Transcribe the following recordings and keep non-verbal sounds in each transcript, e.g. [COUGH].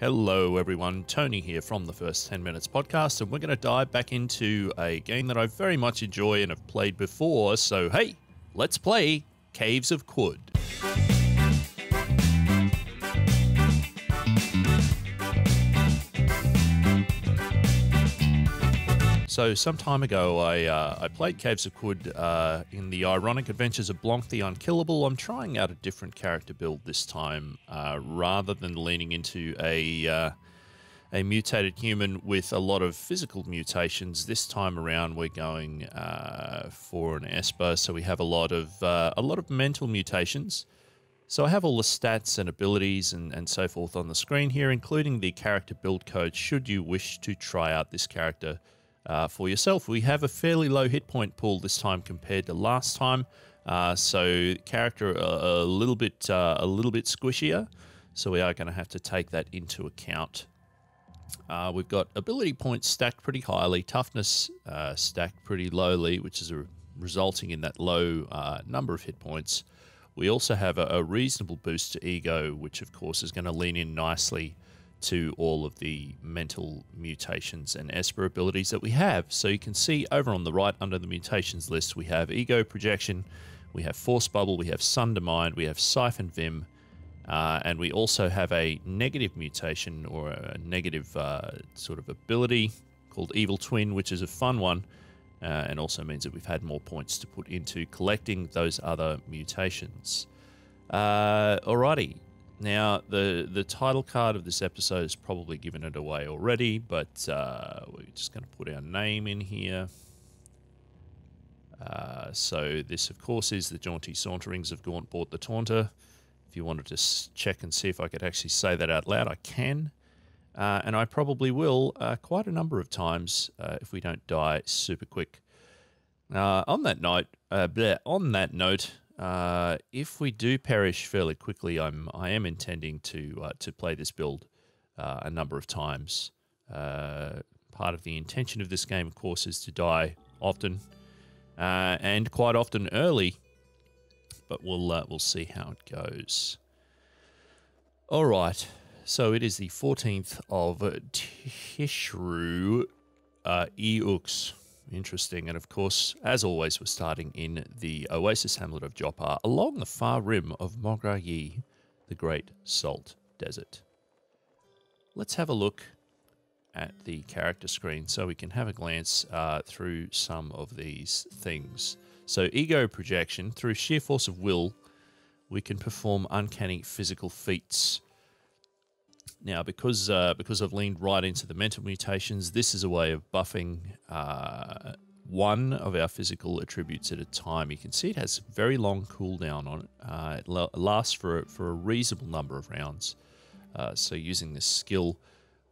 Hello, everyone. Tony here from the First 10 Minutes podcast, and we're going to dive back into a game that I very much enjoy and have played before. So, hey, let's play Caves of Qud. So some time ago, I uh, I played Caves of Qud uh, in the Ironic Adventures of Blanc the Unkillable. I'm trying out a different character build this time, uh, rather than leaning into a uh, a mutated human with a lot of physical mutations. This time around, we're going uh, for an Esper, so we have a lot of uh, a lot of mental mutations. So I have all the stats and abilities and, and so forth on the screen here, including the character build code. Should you wish to try out this character uh, for yourself. We have a fairly low hit point pool this time compared to last time, uh, so character a, a little bit uh, a little bit squishier. So we are going to have to take that into account. Uh, we've got ability points stacked pretty highly, toughness uh, stacked pretty lowly, which is a, resulting in that low uh, number of hit points. We also have a, a reasonable boost to ego, which of course is going to lean in nicely to all of the mental mutations and Esper abilities that we have. So you can see over on the right under the mutations list, we have Ego Projection, we have Force Bubble, we have Sundermind, we have Siphon Vim, uh, and we also have a negative mutation or a negative uh, sort of ability called Evil Twin, which is a fun one. Uh, and also means that we've had more points to put into collecting those other mutations. Uh, alrighty, now, the, the title card of this episode has probably given it away already, but uh, we're just going to put our name in here. Uh, so this, of course, is the Jaunty Saunterings of Gaunt Bort the Taunter. If you wanted to check and see if I could actually say that out loud, I can. Uh, and I probably will uh, quite a number of times uh, if we don't die super quick. Uh, on that note, on that note, uh, if we do perish fairly quickly, I'm I am intending to uh, to play this build uh, a number of times. Uh, part of the intention of this game, of course, is to die often uh, and quite often early. But we'll we'll see how it goes. All right, so it is the 14th of Tishru, uh, Eux Interesting. And of course, as always, we're starting in the oasis hamlet of Joppa along the far rim of Moghra'yi, the Great Salt Desert. Let's have a look at the character screen so we can have a glance uh, through some of these things. So, ego projection, through sheer force of will, we can perform uncanny physical feats now, because uh, because I've leaned right into the mental mutations, this is a way of buffing uh, one of our physical attributes at a time. You can see it has very long cooldown on it. Uh, it lasts for for a reasonable number of rounds. Uh, so using this skill,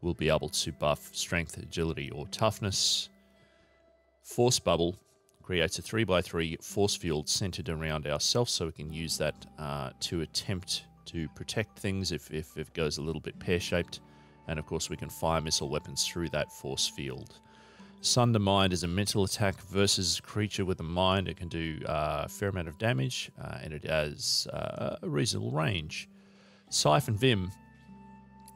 we'll be able to buff strength, agility, or toughness. Force bubble creates a 3x3 force field centered around ourselves, so we can use that uh, to attempt to protect things if, if, it goes a little bit pear-shaped. And of course we can fire missile weapons through that force field. Sunder Mind is a mental attack versus a creature with a mind. It can do uh, a fair amount of damage uh, and it has uh, a reasonable range. Siphon Vim,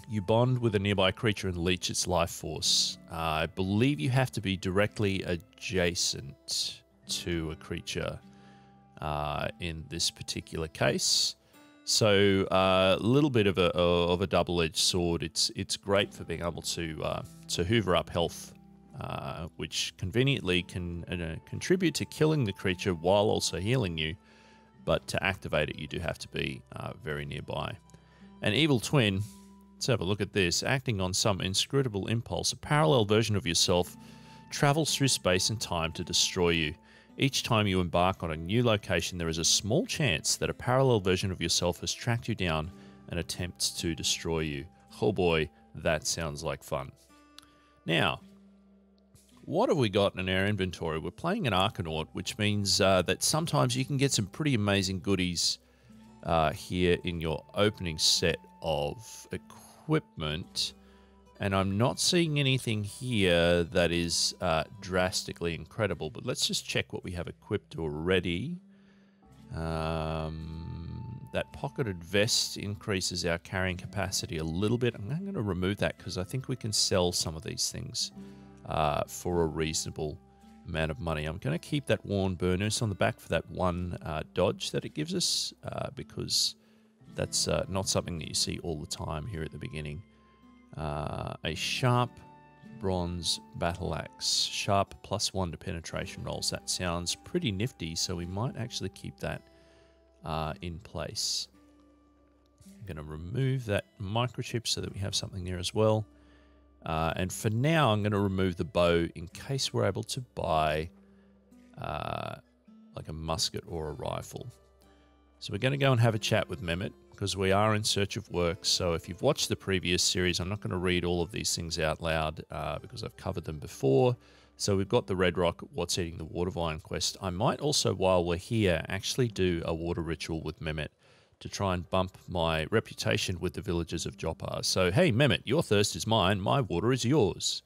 you bond with a nearby creature and leech its life force. I believe you have to be directly adjacent to a creature uh, in this particular case. So a uh, little bit of a of a double-edged sword. It's it's great for being able to uh, to hoover up health, uh, which conveniently can uh, contribute to killing the creature while also healing you. But to activate it, you do have to be uh, very nearby. An evil twin. Let's have a look at this. Acting on some inscrutable impulse, a parallel version of yourself travels through space and time to destroy you. Each time you embark on a new location, there is a small chance that a parallel version of yourself has tracked you down and attempts to destroy you. Oh boy, that sounds like fun. Now, what have we got in our inventory? We're playing an Arconaut, which means uh, that sometimes you can get some pretty amazing goodies uh, here in your opening set of equipment and I'm not seeing anything here that is uh, drastically incredible, but let's just check what we have equipped already. Um, that pocketed vest increases our carrying capacity a little bit. I'm going to remove that because I think we can sell some of these things uh, for a reasonable amount of money. I'm going to keep that worn burnous on the back for that one uh, dodge that it gives us uh, because that's uh, not something that you see all the time here at the beginning. Uh, a sharp bronze battle axe, sharp plus one to penetration rolls. That sounds pretty nifty, so we might actually keep that uh, in place. I'm going to remove that microchip so that we have something there as well. Uh, and for now, I'm going to remove the bow in case we're able to buy uh, like a musket or a rifle. So we're going to go and have a chat with Mehmet because we are in search of work. So if you've watched the previous series, I'm not going to read all of these things out loud uh, because I've covered them before. So we've got the Red Rock, What's Eating the Water Vine quest. I might also, while we're here, actually do a water ritual with Mehmet to try and bump my reputation with the villagers of Joppa. So, hey, Mehmet, your thirst is mine, my water is yours.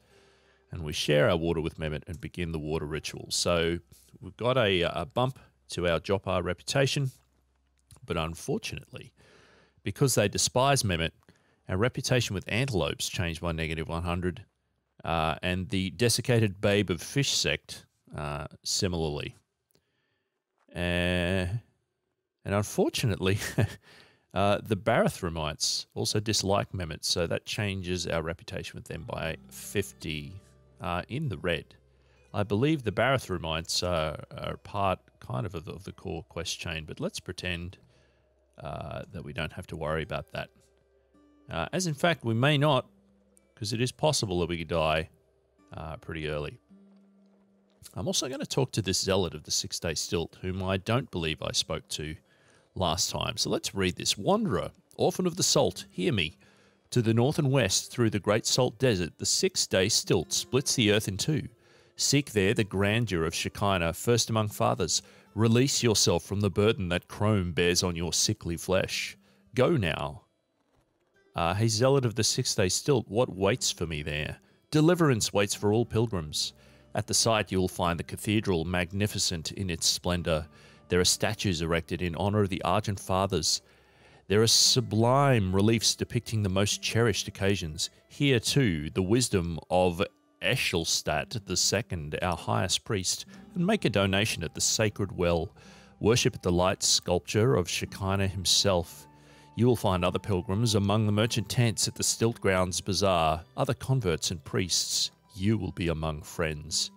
And we share our water with Mehmet and begin the water ritual. So we've got a, a bump to our Joppa reputation, but unfortunately, because they despise Mehmet, our reputation with antelopes changed by negative 100, uh, and the desiccated babe of fish sect uh, similarly. Uh, and unfortunately, [LAUGHS] uh, the Barathrumites also dislike Mehmet, so that changes our reputation with them by 50 uh, in the red. I believe the Barathrumites are, are part kind of, of of the core quest chain, but let's pretend uh, that we don't have to worry about that. Uh, as in fact, we may not, because it is possible that we could die uh, pretty early. I'm also going to talk to this zealot of the six day stilt, whom I don't believe I spoke to last time. So let's read this. Wanderer, orphan of the salt, hear me. To the north and west, through the great salt desert, the six day stilt splits the earth in two. Seek there the grandeur of Shekhinah, first among fathers, Release yourself from the burden that Chrome bears on your sickly flesh. Go now. Uh, hey, zealot of the six day stilt, what waits for me there? Deliverance waits for all pilgrims. At the site, you will find the cathedral, magnificent in its splendor. There are statues erected in honor of the Argent Fathers. There are sublime reliefs depicting the most cherished occasions. Here, too, the wisdom of Eschelstadt II, our highest priest, and make a donation at the sacred well. Worship at the light sculpture of Shekhinah himself. You will find other pilgrims among the merchant tents at the Stilt Grounds Bazaar, other converts and priests. You will be among friends.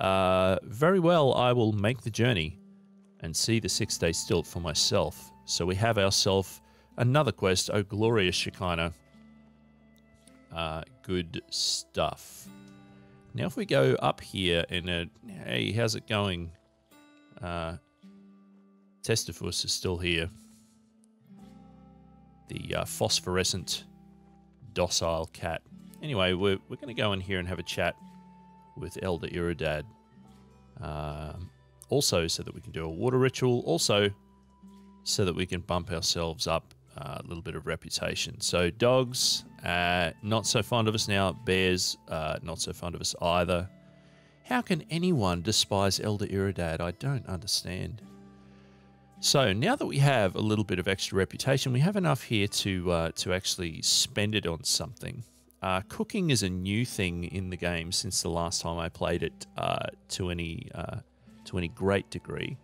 Uh, very well, I will make the journey and see the six day stilt for myself. So we have ourselves another quest, O glorious Shekhinah. Uh, good stuff. Now, if we go up here and, uh, hey, how's it going? Uh, Testifus is still here. The uh, phosphorescent, docile cat. Anyway, we're, we're going to go in here and have a chat with Elder Irudad. Um, also, so that we can do a water ritual. Also, so that we can bump ourselves up a little bit of reputation. So, dogs, uh, not so fond of us now. Bears, uh, not so fond of us either. How can anyone despise Elder Irudad? I don't understand. So now that we have a little bit of extra reputation, we have enough here to uh, to actually spend it on something. Uh, cooking is a new thing in the game since the last time I played it uh, to any uh, to any great degree.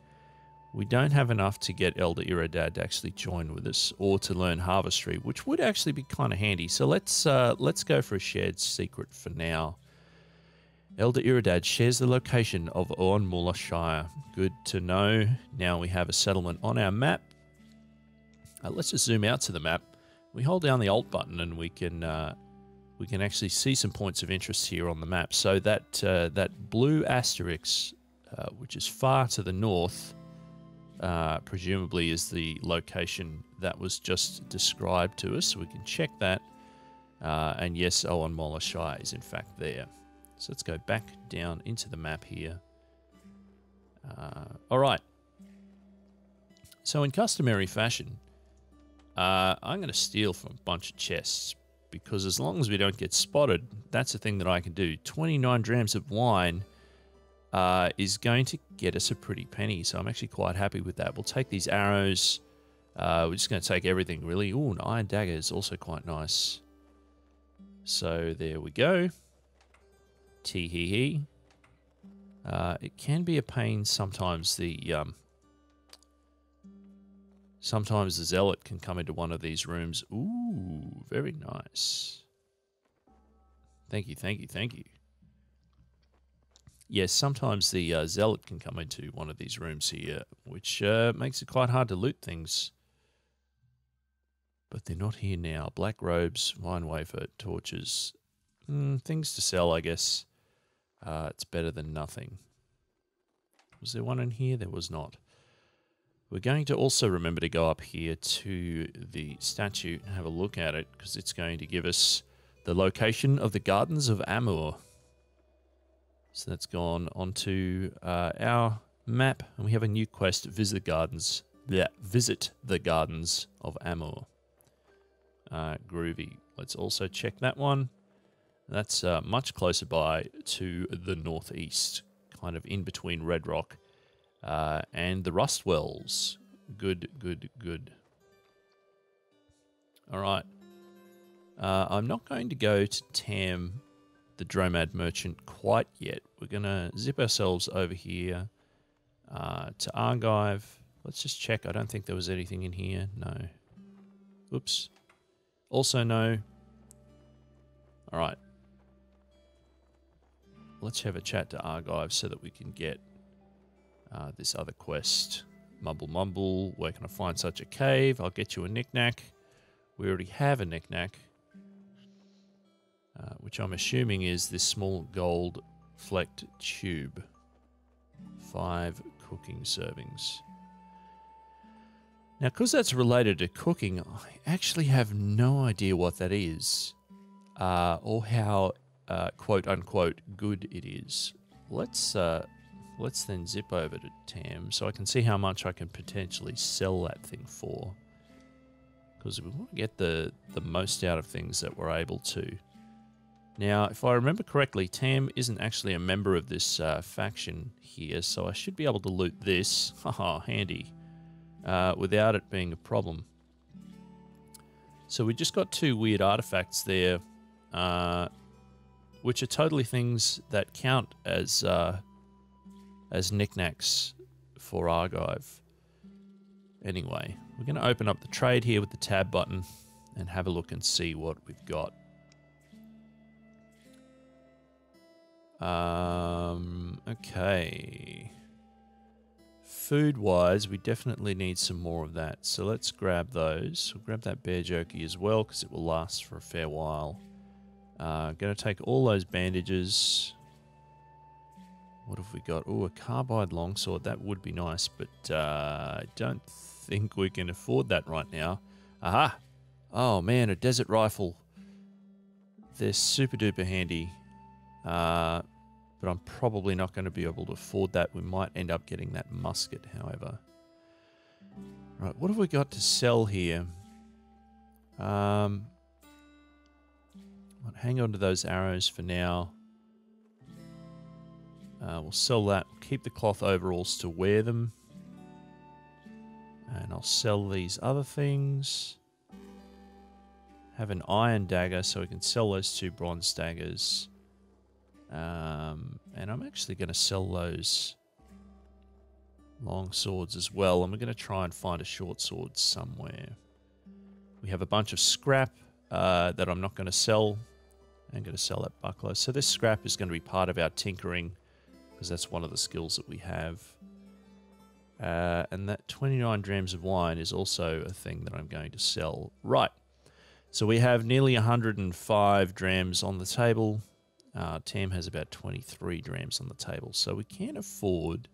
We don't have enough to get Elder Irudad to actually join with us or to learn Harvestry, which would actually be kind of handy. So let's uh, let's go for a shared secret for now. Elder Irudad shares the location of Oanmula Shire. Good to know. Now we have a settlement on our map. Uh, let's just zoom out to the map. We hold down the Alt button and we can uh, we can actually see some points of interest here on the map. So that uh, that blue asterisk, uh, which is far to the north, uh, presumably is the location that was just described to us. So we can check that. Uh, and yes, Owen Mola Shire is in fact there. So let's go back down into the map here. Uh, all right. So in customary fashion, uh, I'm going to steal from a bunch of chests because as long as we don't get spotted, that's the thing that I can do. 29 drams of wine uh, is going to get us a pretty penny. So I'm actually quite happy with that. We'll take these arrows. Uh, we're just going to take everything, really. Ooh, an iron dagger is also quite nice. So there we go. Tee hee hee. Uh, it can be a pain sometimes. The um, sometimes the zealot can come into one of these rooms. Ooh, very nice. Thank you, thank you, thank you. Yes, sometimes the uh, zealot can come into one of these rooms here, which uh, makes it quite hard to loot things. But they're not here now. Black robes, wine wafer, torches, mm, things to sell, I guess. Uh, it's better than nothing. Was there one in here? There was not. We're going to also remember to go up here to the statue and have a look at it because it's going to give us the location of the Gardens of Amur. So that's gone onto uh, our map, and we have a new quest: visit the gardens. Yeah, visit the Gardens of Amur. Uh, groovy. Let's also check that one. That's uh, much closer by to the northeast, kind of in between Red Rock uh, and the Rust Wells. Good, good, good. All right. Uh, I'm not going to go to Tam, the Dromad Merchant, quite yet. We're going to zip ourselves over here uh, to Argyve. Let's just check. I don't think there was anything in here. No. Oops. Also, no. All right. Let's have a chat to Argyve so that we can get uh, this other quest. Mumble Mumble, where can I find such a cave? I'll get you a knickknack. We already have a knickknack, uh, which I'm assuming is this small gold flecked tube. Five cooking servings. Now, because that's related to cooking, I actually have no idea what that is uh, or how uh, quote unquote good it is. Let's uh, let's then zip over to Tam so I can see how much I can potentially sell that thing for. Because we want to get the the most out of things that we're able to. Now, if I remember correctly, Tam isn't actually a member of this uh, faction here, so I should be able to loot this. [LAUGHS] Haha, handy uh, without it being a problem. So we just got two weird artifacts there, uh, which are totally things that count as uh, as knickknacks for Argyve. Anyway, we're going to open up the trade here with the tab button and have a look and see what we've got. Um, okay food wise, we definitely need some more of that. So let's grab those. We'll grab that bear jerky as well because it will last for a fair while. Uh, going to take all those bandages. What have we got? Oh, a carbide longsword. That would be nice, but uh, I don't think we can afford that right now. Aha! Oh man, a desert rifle. They're super duper handy. Uh, but I'm probably not going to be able to afford that. We might end up getting that musket, however. Right, what have we got to sell here? Um, hang on to those arrows for now. Uh, we'll sell that. Keep the cloth overalls to wear them. And I'll sell these other things. Have an iron dagger so we can sell those two bronze daggers. Um, and I'm actually going to sell those long swords as well. And we're going to try and find a short sword somewhere. We have a bunch of scrap uh, that I'm not going to sell. I'm going to sell that buckler. So this scrap is going to be part of our tinkering because that's one of the skills that we have. Uh, and that 29 drams of wine is also a thing that I'm going to sell. Right. So we have nearly 105 drams on the table. Uh, Tam has about 23 drams on the table, so we can afford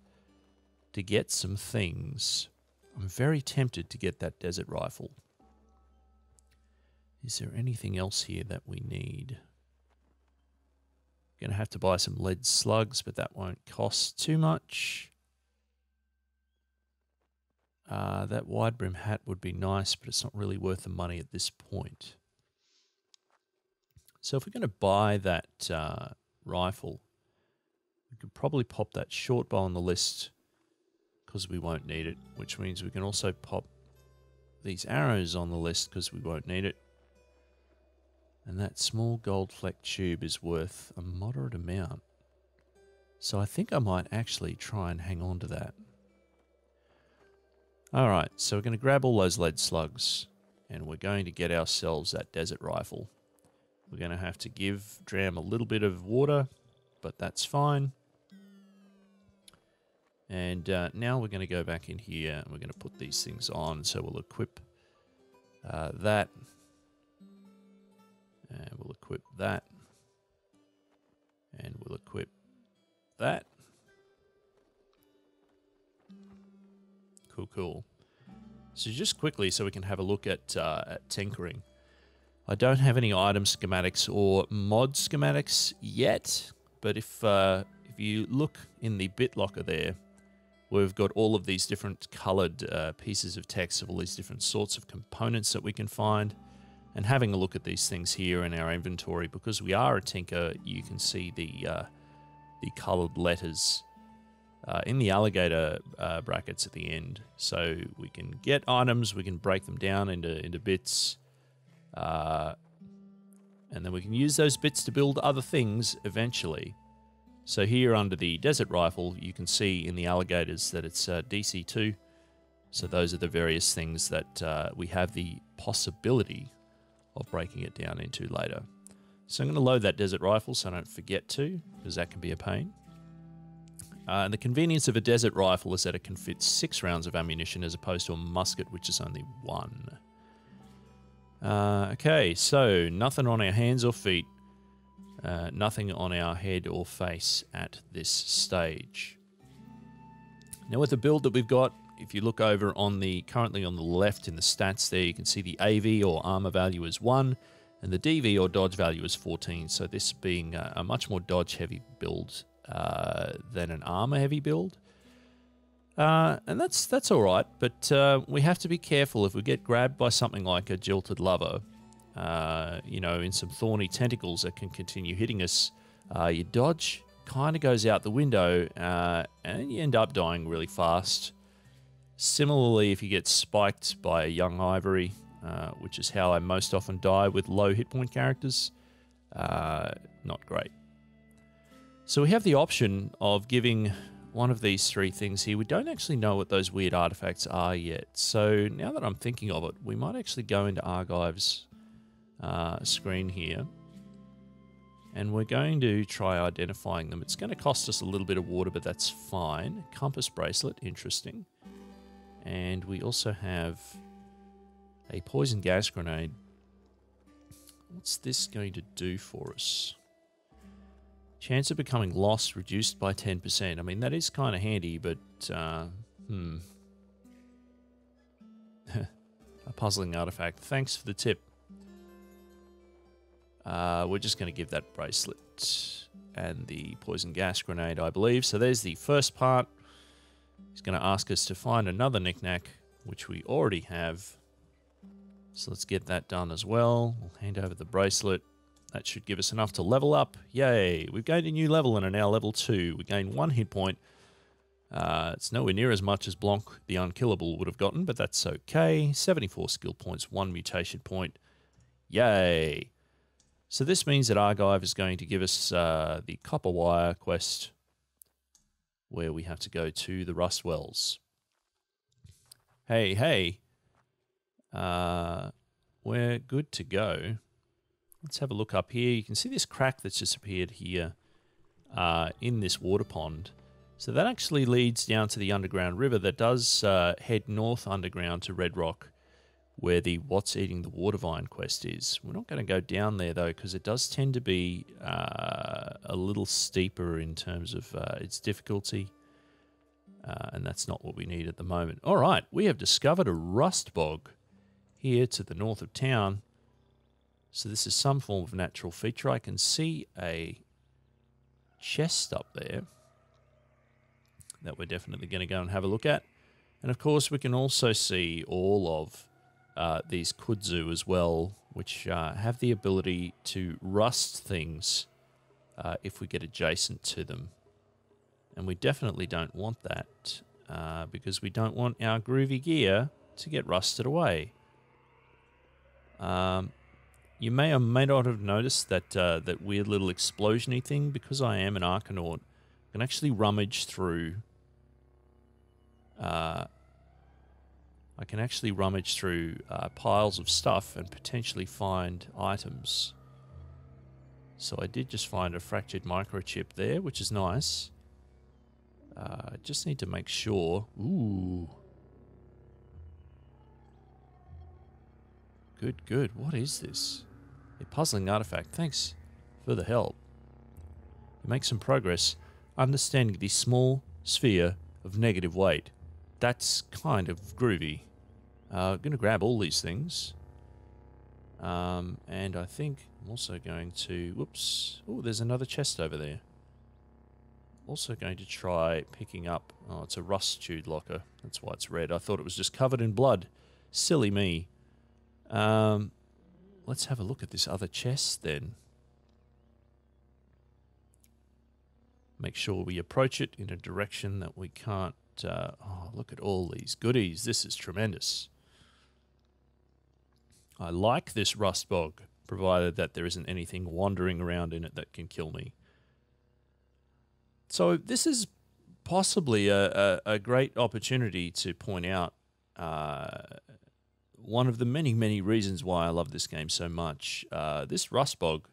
to get some things. I'm very tempted to get that desert rifle. Is there anything else here that we need? Gonna have to buy some lead slugs, but that won't cost too much. Uh, that wide brim hat would be nice, but it's not really worth the money at this point. So if we're going to buy that uh, rifle, we could probably pop that short bow on the list because we won't need it, which means we can also pop these arrows on the list because we won't need it. And that small gold fleck tube is worth a moderate amount. So I think I might actually try and hang on to that. Alright, so we're going to grab all those lead slugs and we're going to get ourselves that desert rifle. We're going to have to give Dram a little bit of water, but that's fine. And uh, now we're going to go back in here and we're going to put these things on. So we'll equip uh, that. And we'll equip that. And we'll equip that. Cool, cool. So just quickly, so we can have a look at, uh, at tinkering. I don't have any item schematics or mod schematics yet, but if uh, if you look in the BitLocker there, we've got all of these different colored uh, pieces of text of all these different sorts of components that we can find. And having a look at these things here in our inventory, because we are a tinker, you can see the uh, the colored letters uh, in the alligator uh, brackets at the end. So we can get items, we can break them down into, into bits, uh, and then we can use those bits to build other things eventually. So here under the desert rifle, you can see in the alligators that it's uh, DC2. So those are the various things that uh, we have the possibility of breaking it down into later. So I'm going to load that desert rifle so I don't forget to, because that can be a pain. Uh, and the convenience of a desert rifle is that it can fit six rounds of ammunition as opposed to a musket, which is only one. Uh, okay, so nothing on our hands or feet, uh, nothing on our head or face at this stage. Now, with the build that we've got, if you look over on the currently on the left in the stats there, you can see the AV or armor value is one, and the DV or dodge value is 14. So this being a, a much more dodge heavy build uh, than an armor heavy build. Uh, and that's that's all right, but uh, we have to be careful if we get grabbed by something like a jilted lover, uh, you know, in some thorny tentacles that can continue hitting us. Uh, your dodge kind of goes out the window, uh, and you end up dying really fast. Similarly, if you get spiked by a young ivory, which is how I most often die with low hit point characters, not great. So we have the option of giving one of these three things here. We don't actually know what those weird artifacts are yet. So now that I'm thinking of it, we might actually go into Argyve's uh, screen here. And we're going to try identifying them. It's going to cost us a little bit of water, but that's fine. Compass bracelet, interesting. And we also have a poison gas grenade. What's this going to do for us? Chance of becoming lost reduced by 10%. I mean, that is kind of handy, but, uh, hmm. [LAUGHS] a puzzling artifact. Thanks for the tip. Uh, we're just going to give that bracelet and the poison gas grenade, I believe. So there's the first part. He's going to ask us to find another knickknack, which we already have. So let's get that done as well. We'll hand over the bracelet. That should give us enough to level up. Yay! We've gained a new level and are now level 2. We gained one hit point. Uh, it's nowhere near as much as Blanc the Unkillable would have gotten, but that's okay. 74 skill points, one mutation point. Yay! So this means that Argyve is going to give us uh, the Copper Wire quest, where we have to go to the Rust Wells. Hey, hey. Uh, we're good to go. Let's have a look up here. You can see this crack that's just appeared here uh, in this water pond. So that actually leads down to the underground river that does uh, head north underground to Red Rock, where the What's Eating the Water Vine quest is. We're not going to go down there though, because it does tend to be uh, a little steeper in terms of uh, its difficulty. Uh, and that's not what we need at the moment. All right, we have discovered a rust bog here to the north of town. So this is some form of natural feature. I can see a chest up there that we're definitely going to go and have a look at. And of course, we can also see all of uh, these kudzu as well, which uh, have the ability to rust things uh, if we get adjacent to them. And we definitely don't want that uh, because we don't want our groovy gear to get rusted away. Um, you may or may not have noticed that uh, that weird little explosiony thing because I am an Arconaut. I can actually rummage through. Uh, I can actually rummage through uh, piles of stuff and potentially find items. So I did just find a fractured microchip there, which is nice. Uh, I just need to make sure. Ooh. Good, good. What is this? A puzzling artifact. Thanks for the help. You make some progress understanding the small sphere of negative weight. That's kind of groovy. Uh, going to grab all these things. Um, and I think I'm also going to... Whoops. Oh, there's another chest over there. Also going to try picking up... Oh, it's a rust chewed locker. That's why it's red. I thought it was just covered in blood. Silly me. Um, let's have a look at this other chest then. Make sure we approach it in a direction that we can't... Uh, oh, look at all these goodies. This is tremendous. I like this rust bog, provided that there isn't anything wandering around in it that can kill me. So this is possibly a, a, a great opportunity to point out uh, one of the many, many reasons why I love this game so much. Uh, this rust bog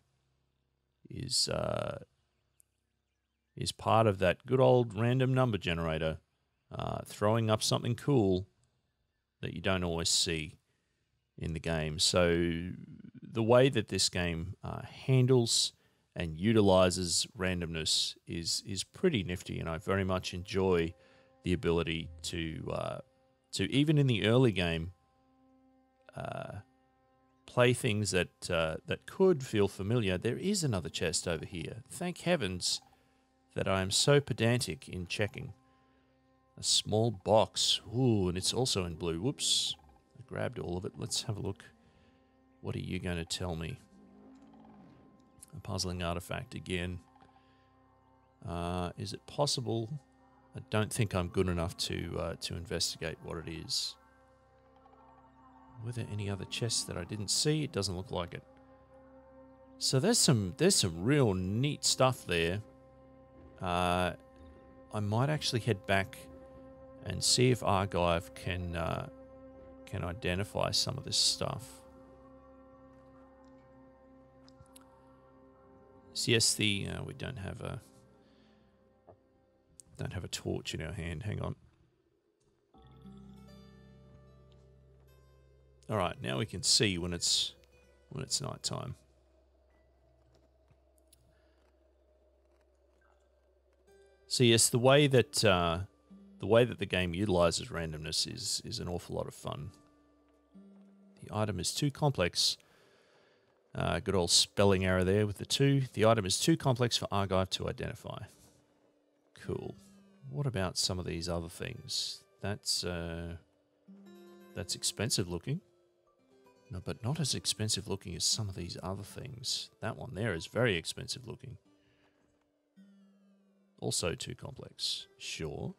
is uh, is part of that good old random number generator, uh, throwing up something cool that you don't always see in the game. So the way that this game uh, handles and utilizes randomness is is pretty nifty, and I very much enjoy the ability to uh, to even in the early game uh, play things that uh, that could feel familiar. There is another chest over here. Thank heavens that I am so pedantic in checking. A small box. Ooh, and it's also in blue. Whoops. I grabbed all of it. Let's have a look. What are you going to tell me? A puzzling artifact again. Uh, is it possible? I don't think I'm good enough to uh, to investigate what it is. Were there any other chests that I didn't see? It doesn't look like it. So there's some there's some real neat stuff there. Uh, I might actually head back and see if Argyve can uh, can identify some of this stuff. So yes, the uh, we don't have a don't have a torch in our hand. Hang on. All right, now we can see when it's when it's night time. So yes, the way that uh, the way that the game utilizes randomness is is an awful lot of fun. The item is too complex. Uh, good old spelling error there with the two. The item is too complex for Argyve to identify. Cool. What about some of these other things? That's uh, that's expensive looking. No, but not as expensive looking as some of these other things. That one there is very expensive looking. Also too complex. Sure.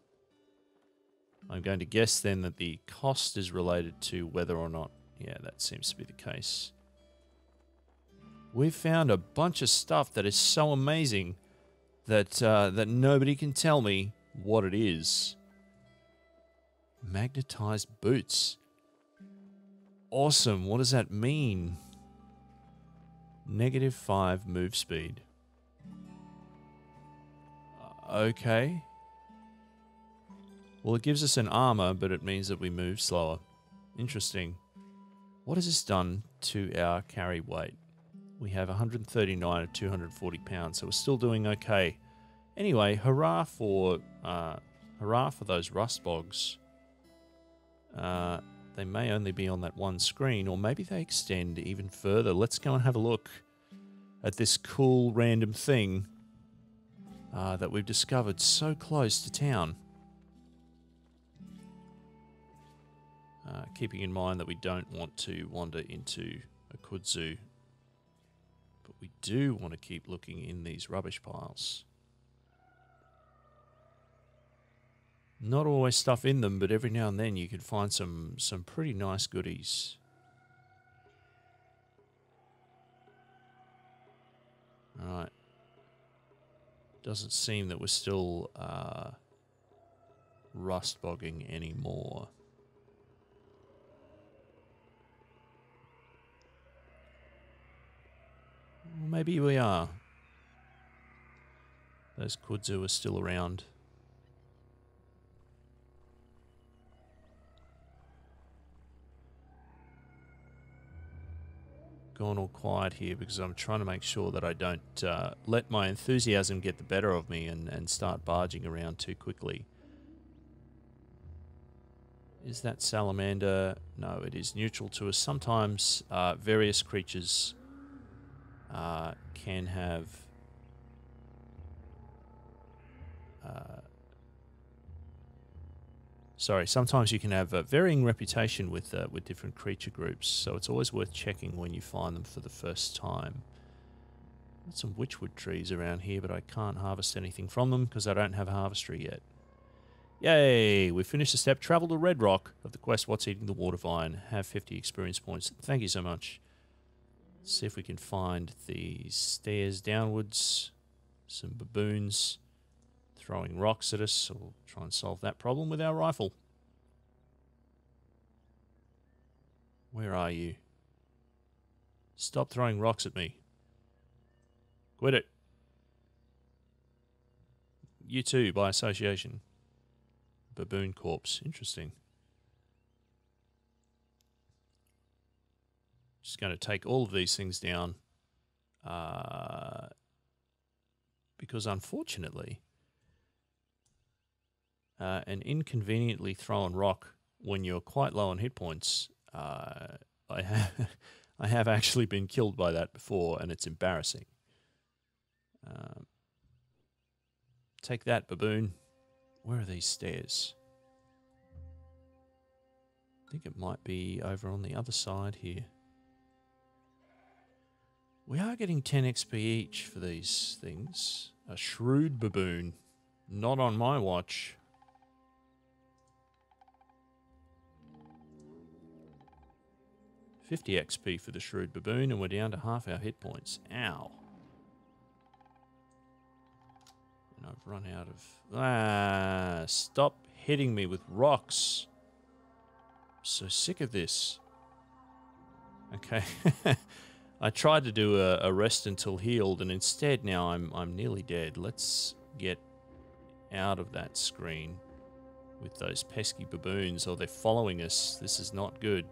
I'm going to guess then that the cost is related to whether or not... Yeah, that seems to be the case. We've found a bunch of stuff that is so amazing that, uh, that nobody can tell me what it is. Magnetized boots. Awesome. What does that mean? Negative 5 move speed. Uh, okay. Well, it gives us an armor, but it means that we move slower. Interesting. What has this done to our carry weight? We have 139 of 240 pounds, so we're still doing okay. Anyway, hurrah for uh, hurrah for those rust bogs. Uh, they may only be on that one screen, or maybe they extend even further. Let's go and have a look at this cool random thing uh, that we've discovered so close to town. Uh, keeping in mind that we don't want to wander into a kudzu, but we do want to keep looking in these rubbish piles. Not always stuff in them, but every now and then you can find some some pretty nice goodies. All right. Doesn't seem that we're still uh, rust bogging anymore. Maybe we are. Those kudzu are still around. Gone all quiet here because I'm trying to make sure that I don't uh, let my enthusiasm get the better of me and, and start barging around too quickly. Is that salamander? No, it is neutral to us. Sometimes uh, various creatures uh, can have uh, sorry, sometimes you can have a varying reputation with uh, with different creature groups, so it's always worth checking when you find them for the first time. Got some witchwood trees around here, but I can't harvest anything from them because I don't have a yet. Yay! We finished the step. Travel to Red Rock of the quest What's Eating the Water Vine. Have 50 experience points. Thank you so much. Let's see if we can find the stairs downwards. Some baboons throwing rocks at us, so we'll try and solve that problem with our rifle. Where are you? Stop throwing rocks at me. Quit it. You too, by association. Baboon corpse. Interesting. Just going to take all of these things down. Uh, because unfortunately, uh, an inconveniently thrown rock when you're quite low on hit points, uh, I have [LAUGHS] I have actually been killed by that before, and it's embarrassing. Um, take that, baboon. Where are these stairs? I think it might be over on the other side here. We are getting 10 XP each for these things. A shrewd baboon. Not on my watch. Fifty XP for the shrewd baboon, and we're down to half our hit points. Ow. And I've run out of... Ah, stop hitting me with rocks. I'm so sick of this. Okay. [LAUGHS] I tried to do a, a, rest until healed, and instead now I'm I'm nearly dead. Let's get out of that screen with those pesky baboons, or they're following us. This is not good.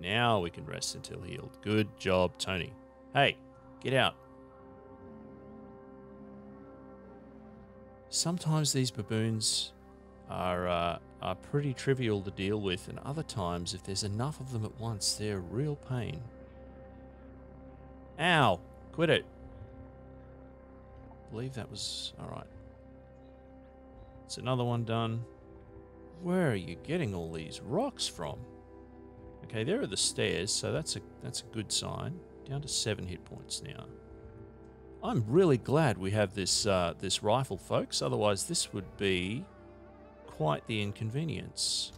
Now we can rest until healed. Good job, Tony. Hey, get out. Sometimes these baboons are uh, are pretty trivial to deal with, and other times, if there's enough of them at once, they're a real pain. Ow! Quit it. I believe that was alright. It's another one done. Where are you getting all these rocks from? Okay, there are the stairs, so that's a that's a good sign. Down to seven hit points now. I'm really glad we have this uh, this rifle, folks. Otherwise, this would be quite the inconvenience.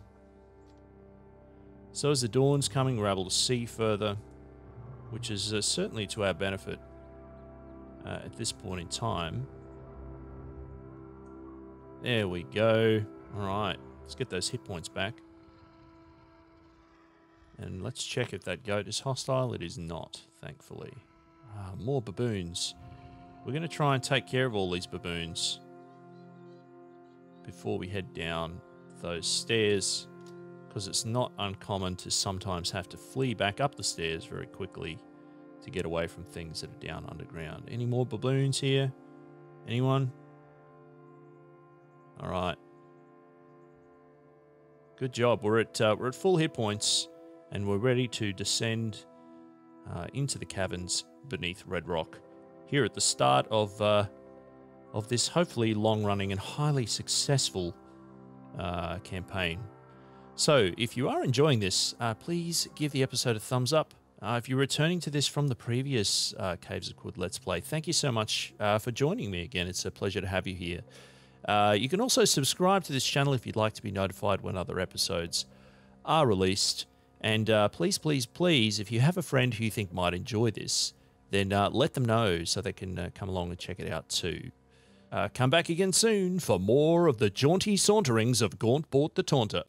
So as the dawn's coming, we're able to see further which is uh, certainly to our benefit uh, at this point in time. There we go. All right, let's get those hit points back. And let's check if that goat is hostile. It is not, thankfully. Ah, more baboons. We're going to try and take care of all these baboons before we head down those stairs because it's not uncommon to sometimes have to flee back up the stairs very quickly to get away from things that are down underground. Any more baboons here? Anyone? All right. Good job. We're at uh, we're at full hit points, and we're ready to descend uh, into the caverns beneath Red Rock. Here at the start of uh, of this hopefully long-running and highly successful uh, campaign so, if you are enjoying this, uh, please give the episode a thumbs up. Uh, if you're returning to this from the previous uh, Caves of Qud Let's Play, thank you so much for joining me again. It's a pleasure to have you here. Uh, you can also subscribe to this channel if you'd like to be notified when other episodes are released. And uh, please, please, please, if you have a friend who you think might enjoy this, then uh, let them know so they can uh, come along and check it out too. Uh, come back again soon for more of the jaunty saunterings of Gaunt Bort the Taunter.